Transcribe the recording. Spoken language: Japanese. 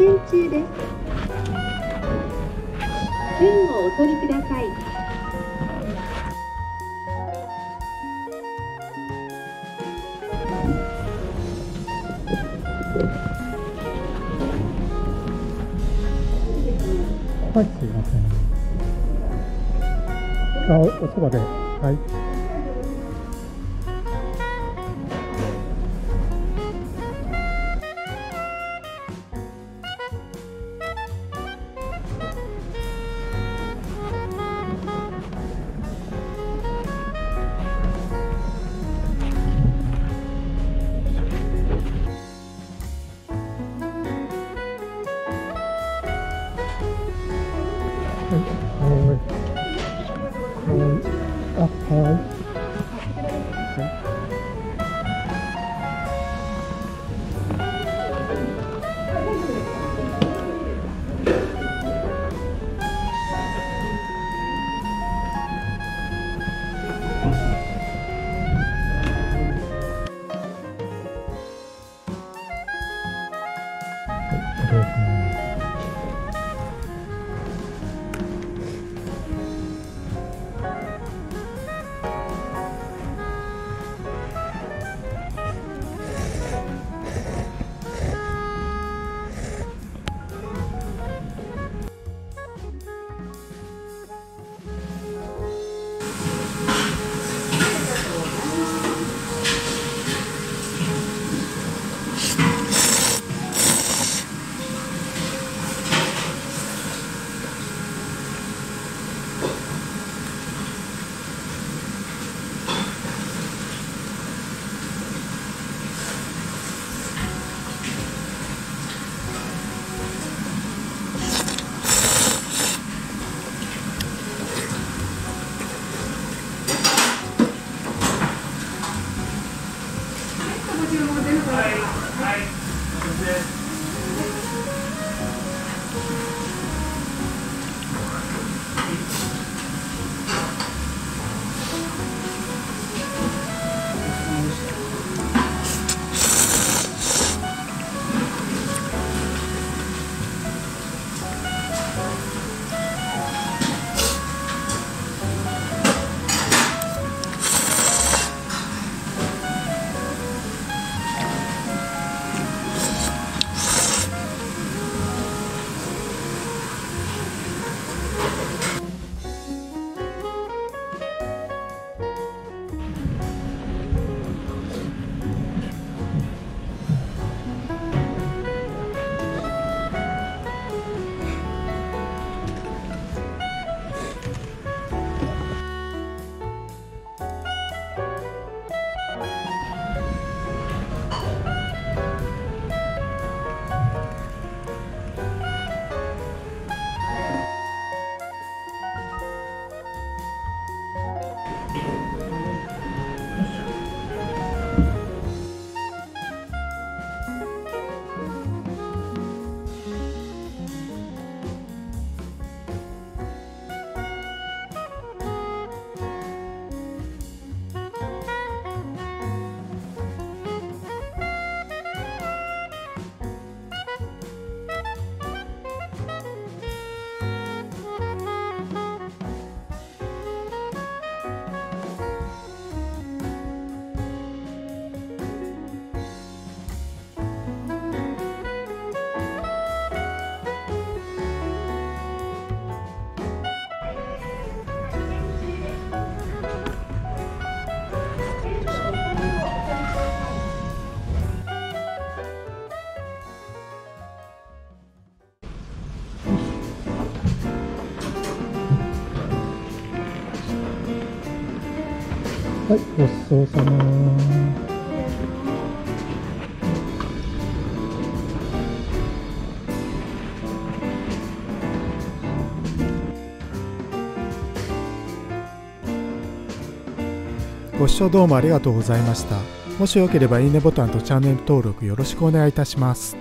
店中です券をお取りくださいはい、すいません。あ、おおそばで。はい。あ、はい。はい、ごちそうさま。ご視聴どうもありがとうございました。もしよければいいねボタンとチャンネル登録よろしくお願いいたします。